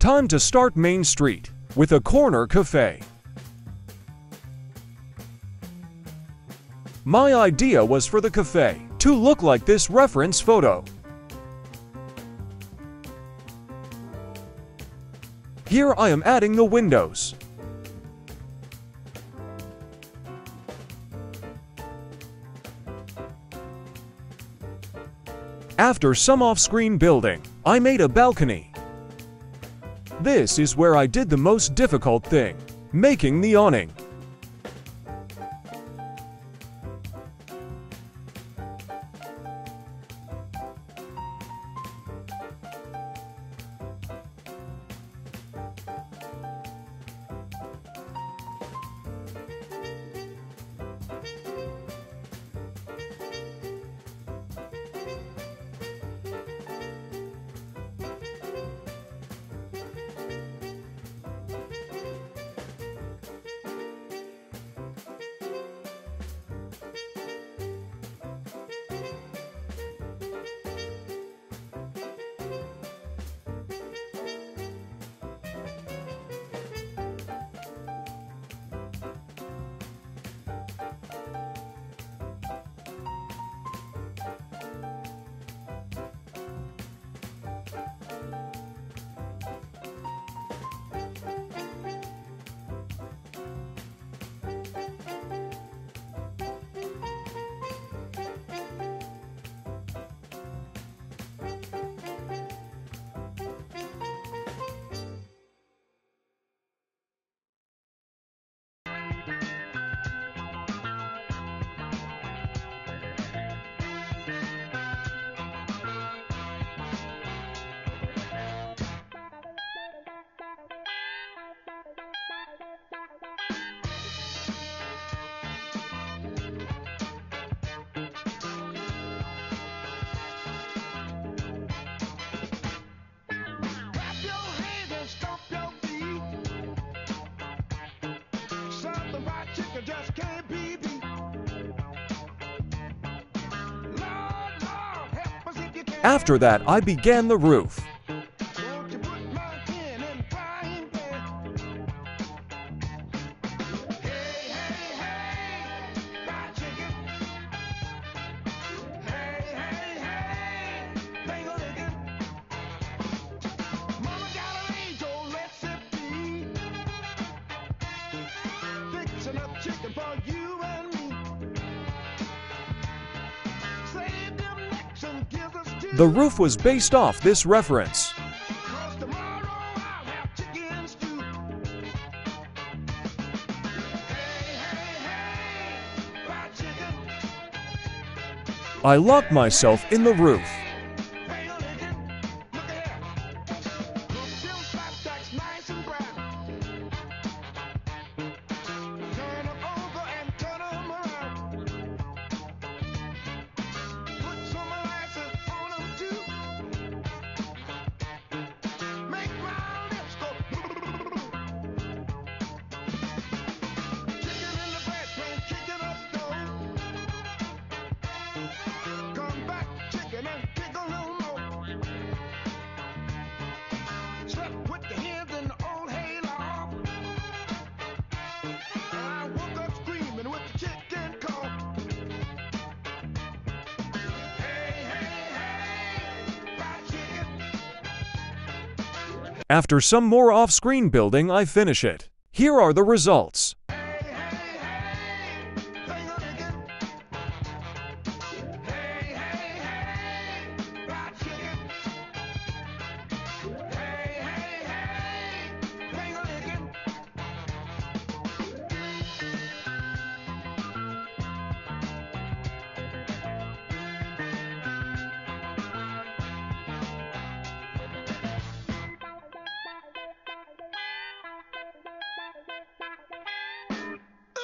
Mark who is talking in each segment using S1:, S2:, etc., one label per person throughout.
S1: Time to start Main Street with a corner cafe. My idea was for the cafe to look like this reference photo. Here I am adding the windows. After some off-screen building, I made a balcony. This is where I did the most difficult thing, making the awning. After that, I began the roof.
S2: Won't you put my
S1: The roof was based off this reference. I locked myself in the roof. After some more off-screen building, I finish it. Here are the results.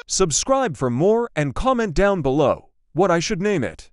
S1: Subscribe for more and comment down below what I should name it.